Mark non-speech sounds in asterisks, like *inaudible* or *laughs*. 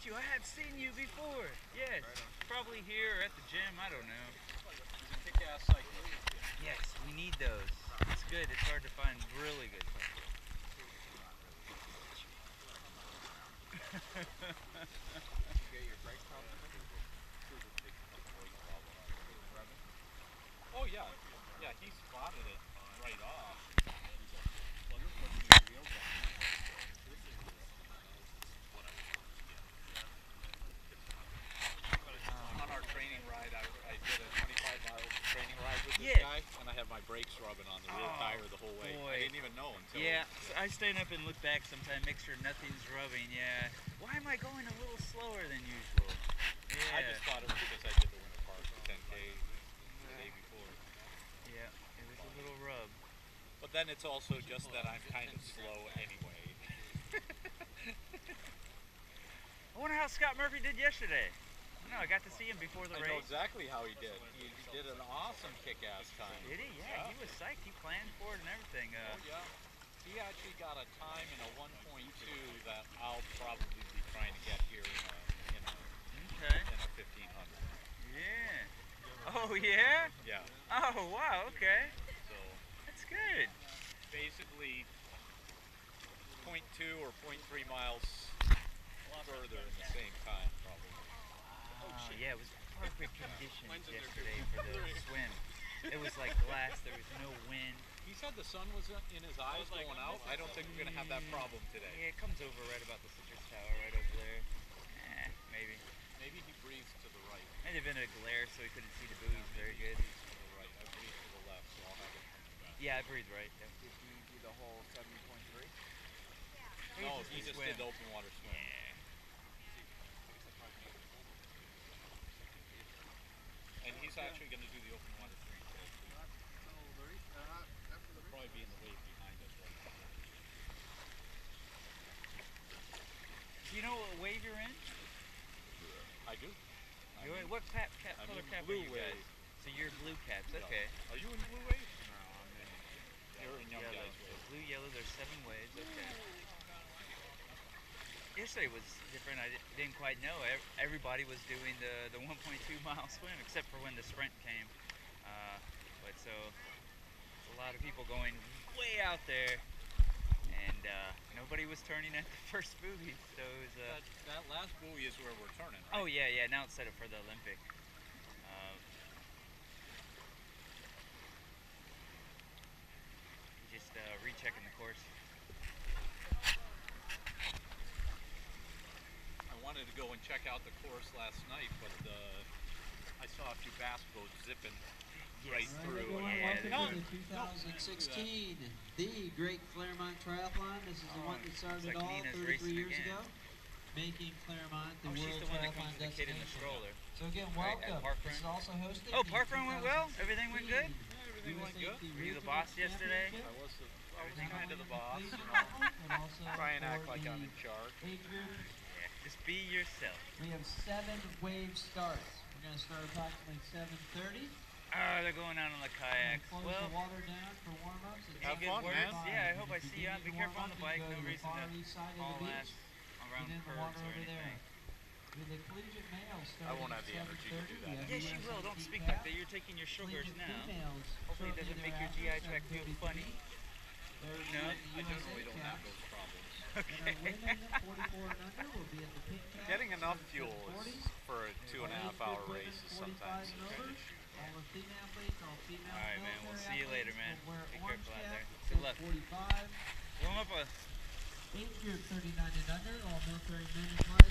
meet you. I have seen you before. Yes. Probably here or at the gym. I don't know. Kick-ass cyclist. Yes, we need those. It's good. It's hard to find really good cyclists. *laughs* You get your brake problem? Oh yeah, yeah. he's spotted it right off. On our training ride, I, I did a 25 mile training ride with this Yeah. guy, and I had my brakes Oh, tire the whole way. boy. I didn't even know until. Yeah, so I stand up and look back sometime, make sure nothing's rubbing. Yeah. Why am I going a little slower than usual? Yeah. I just thought it was because I did the Winter Park 10K the day before. Yeah, it was a little rub. But then it's also just that I'm kind of slow anyway. *laughs* I wonder how Scott Murphy did yesterday. No, I got to see him before the I know exactly how he did. He did an awesome kick-ass time. Did he? Yeah, he was psyched. He planned for it and everything. Oh Uh, yeah. He actually got a time in a 1.2 that I'll probably be trying to get here in a in a, okay. in a 1500. Yeah. Oh yeah. Yeah. Oh wow. Okay. So That's good. basically 0.2 or 0.3 miles further in the same time probably. Oh, yeah, it was perfect conditions yesterday for the *laughs* swim. It was like glass. There was no wind. He said the sun was in his eyes going out. I don't think we're gonna have that problem today. Yeah, it comes over right about the citrus tower, right over there. Eh, maybe. Maybe he breathes to the right. Might have been a glare, so he couldn't see the buoys very good. To the right. I breathe to the left, so I'll have it coming back. Yeah, I breathe right. Yeah. Did you do the whole 70.3? No, just he just swim. did the open water swim. Yeah. And he's actually going to do the open water three today. too. He'll probably be in the wave behind us right now. Do you know what wave you're in? I do. You're in, what cap, cap, color cap blue are you guys? wave. So you're blue caps. Okay. Are you in blue wave? No, I'm in. You're in young Yellow. guys So wave. blue, yellow. There's seven waves. Okay. Yesterday was different. I didn't quite know. Everybody was doing the the *laughs* 1.2 mile swim, except for when the sprint came. Uh, but so a lot of people going way out there, and uh, nobody was turning at *laughs* the first buoy. So it was. Uh, That, that last buoy is where we're turning, right? Oh yeah, yeah. Now it's set up for the Olympic. Uh, just uh, rechecking the course. I wanted to go and check out the course last night, but uh, I saw a few bass boats zipping right Yes. through. Everyone, Yeah, welcome no, to the 2016 the Great Clermont Triathlon. This is the Oh, one that started looks like all Nina's 33 racing years again. ago, making Clermont the Oh, she's world the one triathlon comes with the kid in the destination. stroller. So again, welcome. Park this is also hosted. Oh, the Park Run went well? Everything went good? 2016 everything went good. Were you the boss yesterday? I was, the, I was kind of the boss. You know, level, but also try and act like I'm the in charge. Age group. Yeah. Just be yourself. We have seven wave starts. We're going to start approximately 7:30. Oh, ah, they're going out on the kayaks. close Well, the water down for warm-ups. at Have any good 7:45. fun, man. Yeah, I hope I see you on. Be careful on the up, you bike. go No to the reason far to east side of the beach. ass around Get in the curves or over there. anything. With the collegiate males I won't have the energy to do that. we have Yeah, she US will. Don't speak like that. You're taking your sugars now. Hopefully it doesn't make your GI thereafter, tract feel funny. There's No? the I USA generally don't have those problems. And enough fuel is for a two and a half hour race is sometimes and a over. issue. All the female athletes, all female All right, man. We'll see you later, man. Be careful out there. Good luck. 45. Warm up a Age group 39 and under, all military men and.